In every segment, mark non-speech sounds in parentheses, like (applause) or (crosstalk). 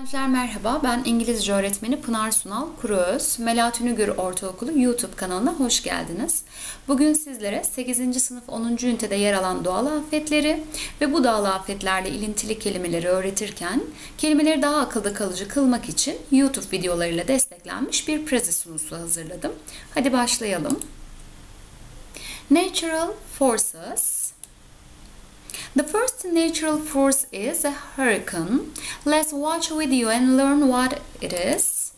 Gençler merhaba, ben İngilizce öğretmeni Pınar Sunal Kuruöz. Melahat Ünügür Ortaokulu YouTube kanalına hoş geldiniz. Bugün sizlere 8. sınıf 10. ünitede yer alan doğal afetleri ve bu doğal afetlerle ilintili kelimeleri öğretirken kelimeleri daha akılda kalıcı kılmak için YouTube videolarıyla desteklenmiş bir prezi sunusu hazırladım. Hadi başlayalım. Natural Forces The first natural force is a hurricane. Let's watch a video and learn what it is.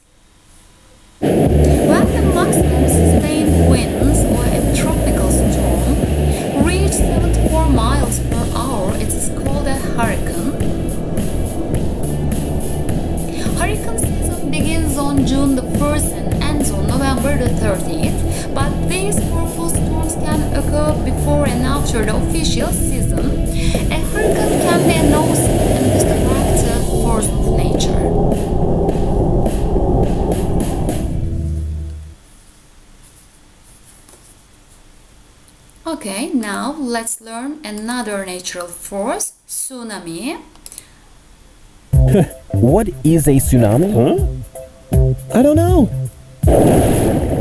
When the maximum sustained winds or a tropical storm reach 74 miles per hour, it is called a hurricane. Hurricane season begins on June the 1st and ends on November the 30th, but these powerful storms can occur before and after the official season. A hurricane can be a noisy and destructive force of nature. Okay, now let's learn another natural force, tsunami. (laughs) What is a tsunami? I don't know.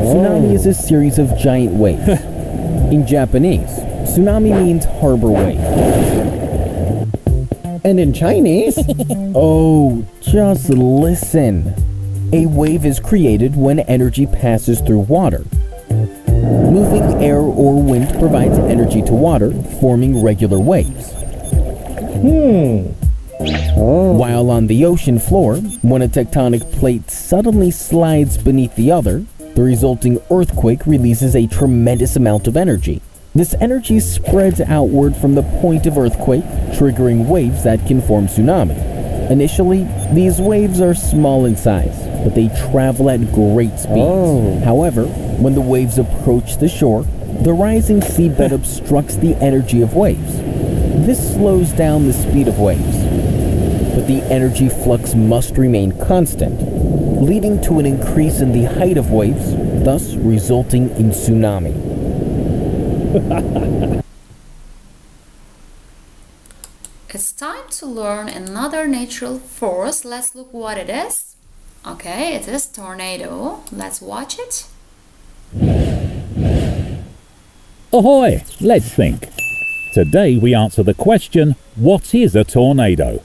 Tsunami is a series of giant waves. (laughs) In Japanese, tsunami means harbor wave. And in Chinese, (laughs) Oh, just listen. A wave is created when energy passes through water. Moving air or wind provides energy to water, forming regular waves. Hmm. While on the ocean floor, when a tectonic plate suddenly slides beneath the other, the resulting earthquake releases a tremendous amount of energy. This energy spreads outward from the point of earthquake, triggering waves that can form tsunami. Initially, these waves are small in size, but they travel at great speeds. Oh. However, when the waves approach the shore, the rising seabed (laughs) obstructs the energy of waves. This slows down the speed of waves, but the energy flux must remain constant, leading to an increase in the height of waves, thus resulting in tsunami. (laughs) It's time to learn another natural force. Let's look what it is. Okay, it is tornado. Let's watch it. Ahoy! Let's think. Today we answer the question What is a tornado?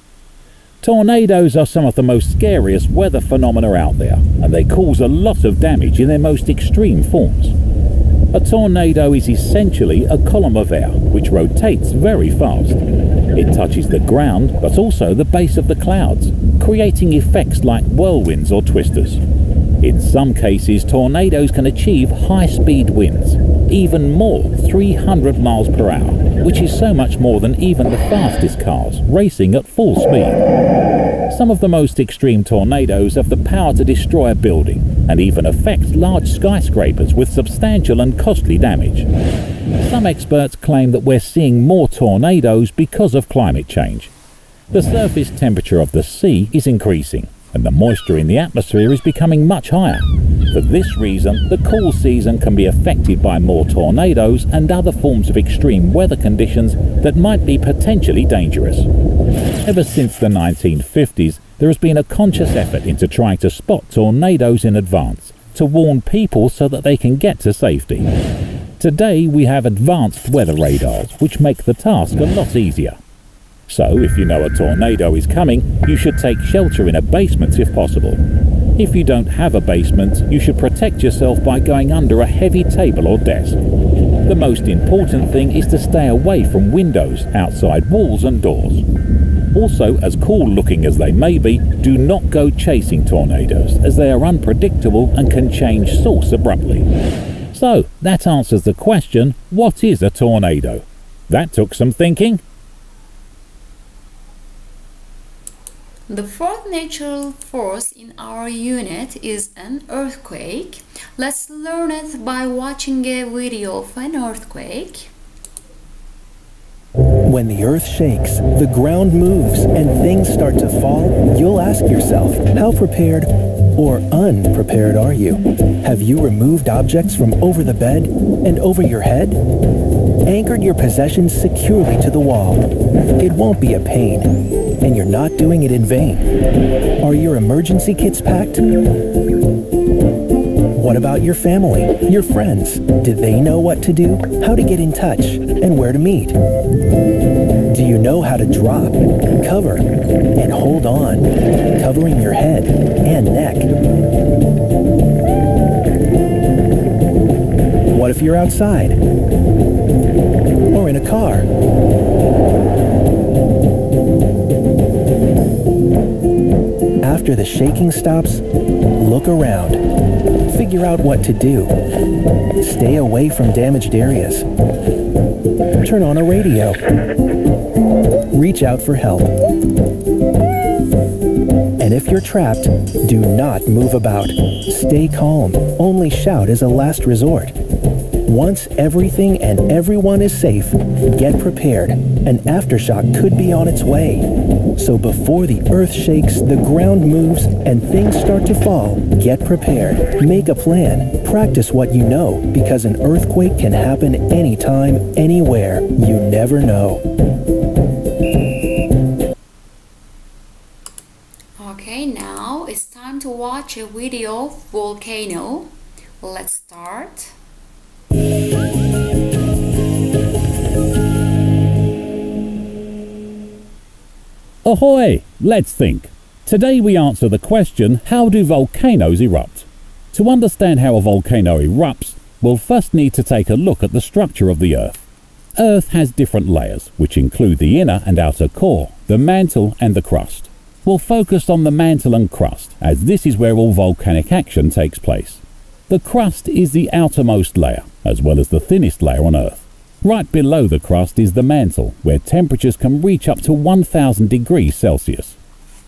Tornadoes are some of the most scariest weather phenomena out there, and they cause a lot of damage in their most extreme forms. A tornado is essentially a column of air which rotates very fast. It touches the ground but also the base of the clouds, creating effects like whirlwinds or twisters. In some cases, tornadoes can achieve high speed winds, even more 300 miles per hour, which is so much more than even the fastest cars racing at full speed. Some of the most extreme tornadoes have the power to destroy a building and even affect large skyscrapers with substantial and costly damage. Some experts claim that we're seeing more tornadoes because of climate change. The surface temperature of the sea is increasing and the moisture in the atmosphere is becoming much higher. For this reason, the cool season can be affected by more tornadoes and other forms of extreme weather conditions that might be potentially dangerous. Ever since the 1950s, there has been a conscious effort into trying to spot tornadoes in advance, to warn people so that they can get to safety. Today we have advanced weather radars, which make the task a lot easier. So, if you know a tornado is coming, you should take shelter in a basement if possible. If you don't have a basement, you should protect yourself by going under a heavy table or desk. The most important thing is to stay away from windows, outside walls and doors. Also, as cool looking as they may be, do not go chasing tornadoes, as they are unpredictable and can change source abruptly. So, that answers the question what is a tornado? That took some thinking. The fourth natural force in our unit is an earthquake. Let's learn it by watching a video of an earthquake. When the earth shakes, the ground moves, and things start to fall, you'll ask yourself, how prepared or unprepared are you? Have you removed objects from over the bed and over your head? Anchored your possessions securely to the wall. It won't be a pain. And you're not doing it in vain. Are your emergency kits packed? What about your family, your friends? Do they know what to do, how to get in touch, and where to meet? Do you know how to drop, cover, and hold on, covering your head and neck? What if you're outside? Or in a car? After the shaking stops, look around. Figure out what to do. Stay away from damaged areas. Turn on a radio. Reach out for help. And if you're trapped, do not move about. Stay calm. Only shout as a last resort. Once everything and everyone is safe, get prepared. An aftershock could be on its way. So before the earth shakes, the ground moves, and things start to fall, get prepared. Make a plan. Practice what you know, because an earthquake can happen anytime, anywhere. You never know. Okay, now it's time to watch a video volcano. Let's start. Ahoy! Let's think. Today we answer the question how do volcanoes erupt? To understand how a volcano erupts, we'll first need to take a look at the structure of the Earth. Earth has different layers, which include the inner and outer core, the mantle and the crust. We'll focus on the mantle and crust, as this is where all volcanic action takes place. The crust is the outermost layer, as well as the thinnest layer on Earth. Right below the crust is the mantle, where temperatures can reach up to 1000 degrees Celsius.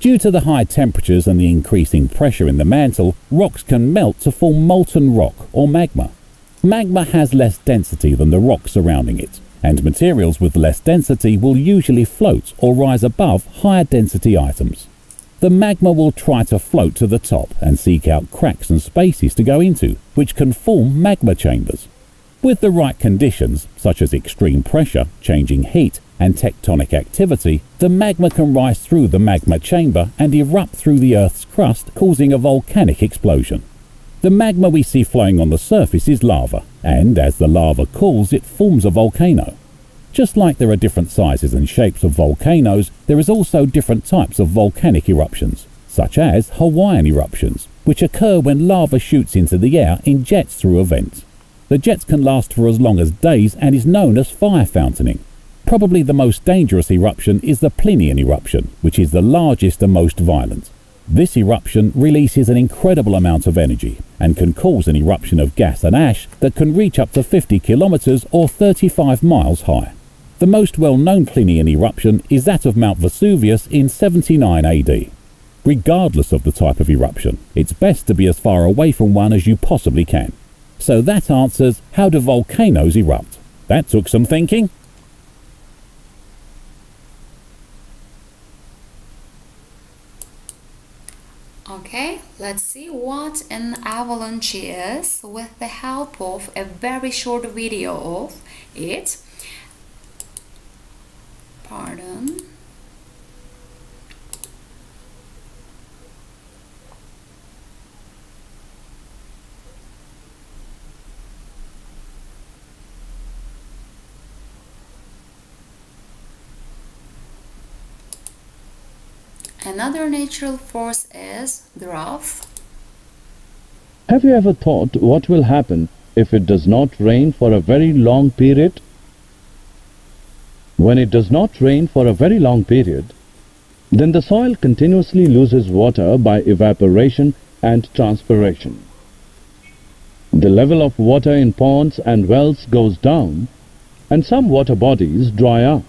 Due to the high temperatures and the increasing pressure in the mantle, rocks can melt to form molten rock or magma. Magma has less density than the rock surrounding it, and materials with less density will usually float or rise above higher density items. The magma will try to float to the top and seek out cracks and spaces to go into, which can form magma chambers. With the right conditions, such as extreme pressure, changing heat, and tectonic activity, the magma can rise through the magma chamber and erupt through the Earth's crust, causing a volcanic explosion. The magma we see flowing on the surface is lava, and as the lava cools, it forms a volcano. Just like there are different sizes and shapes of volcanoes, there is also different types of volcanic eruptions, such as Hawaiian eruptions, which occur when lava shoots into the air in jets through a vent. The jets can last for as long as days and is known as fire fountaining. Probably the most dangerous eruption is the Plinian eruption, which is the largest and most violent. This eruption releases an incredible amount of energy and can cause an eruption of gas and ash that can reach up to 50 kilometers or 35 miles high. The most well-known Plinian eruption is that of Mount Vesuvius in 79 AD. Regardless of the type of eruption, it's best to be as far away from one as you possibly can. So that answers how do volcanoes erupt? That took some thinking. Okay, let's see what an avalanche is with the help of a very short video of it. Pardon. Another natural force is drought. Have you ever thought what will happen if it does not rain for a very long period? When it does not rain for a very long period, then the soil continuously loses water by evaporation and transpiration. The level of water in ponds and wells goes down and some water bodies dry up.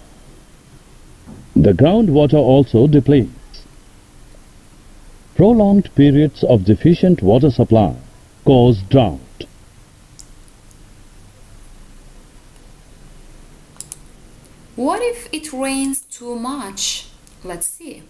The groundwater also depletes. Prolonged periods of deficient water supply cause drought. What if it rains too much? Let's see.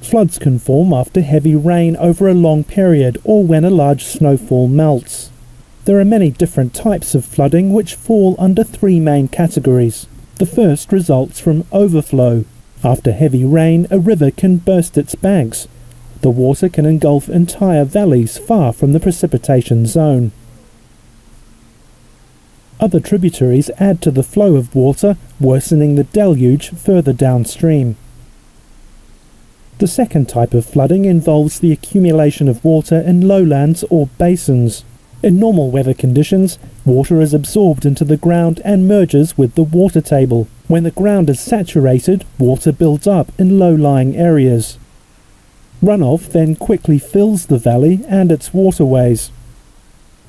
Floods can form after heavy rain over a long period or when a large snowfall melts. There are many different types of flooding which fall under three main categories. The first results from overflow. After heavy rain, a river can burst its banks. The water can engulf entire valleys far from the precipitation zone. Other tributaries add to the flow of water, worsening the deluge further downstream. The second type of flooding involves the accumulation of water in lowlands or basins. In normal weather conditions, water is absorbed into the ground and merges with the water table. When the ground is saturated, water builds up in low-lying areas. Runoff then quickly fills the valley and its waterways.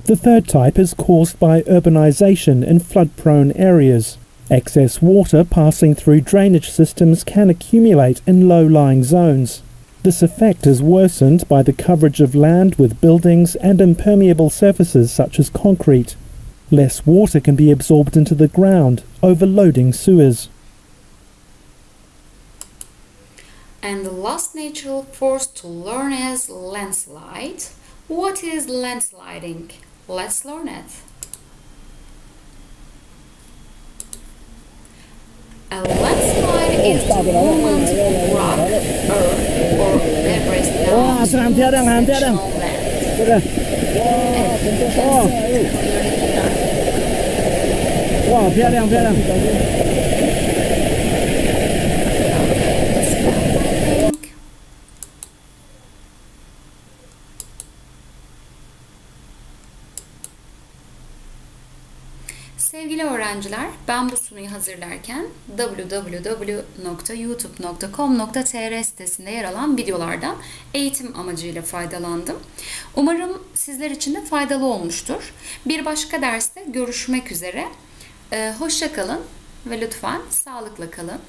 The third type is caused by urbanization in flood-prone areas. Excess water passing through drainage systems can accumulate in low-lying zones. This effect is worsened by the coverage of land with buildings and impermeable surfaces such as concrete. Less water can be absorbed into the ground, overloading sewers. And the last natural force to learn is landslide. What is landsliding? Let's learn it. A landslide is the movement of rock, earth, Wah, asal nanti ada, nanti ada. Sudah. Wah, wow, pialang, pialang. Sevgili öğrenciler, ben bu sunuyu hazırlarken www.youtube.com.tr sitesinde yer alan videolardan eğitim amacıyla faydalandım. Umarım sizler için de faydalı olmuştur. Bir başka derste görüşmek üzere. Ee, hoşça kalın ve lütfen sağlıkla kalın.